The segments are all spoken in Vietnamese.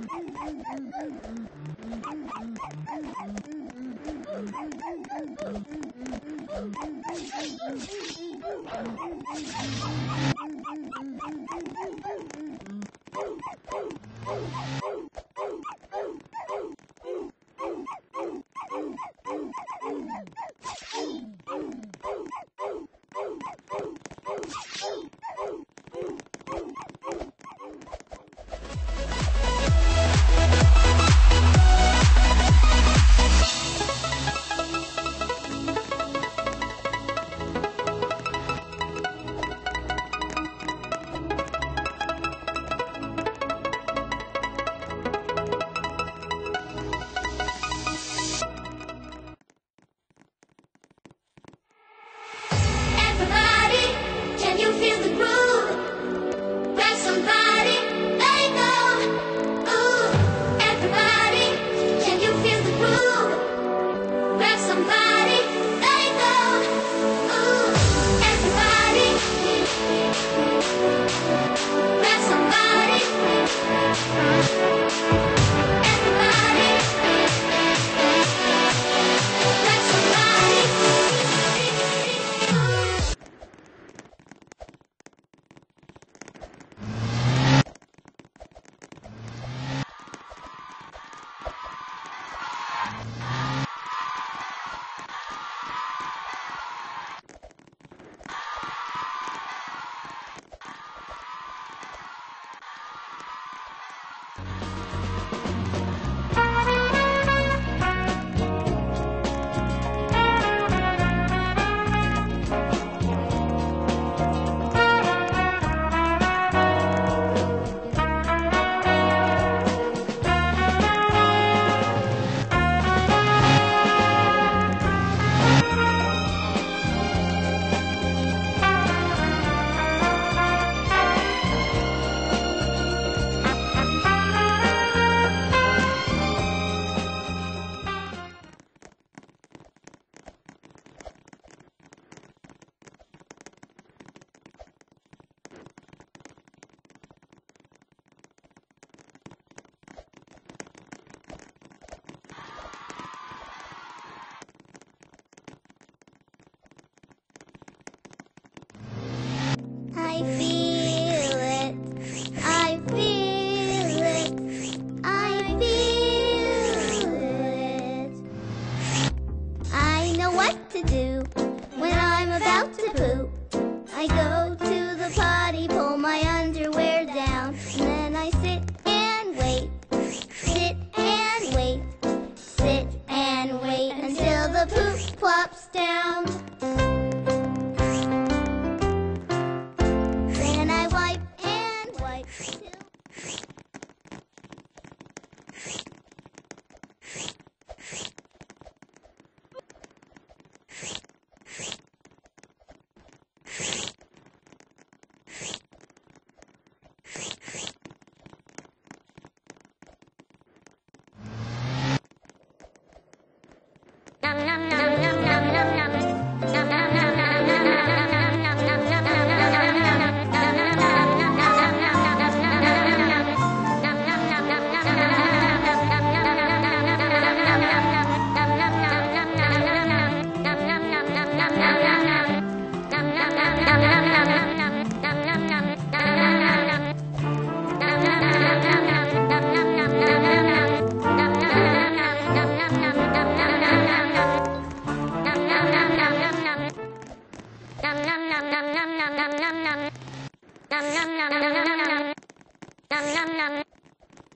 Oh,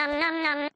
Nom nom nom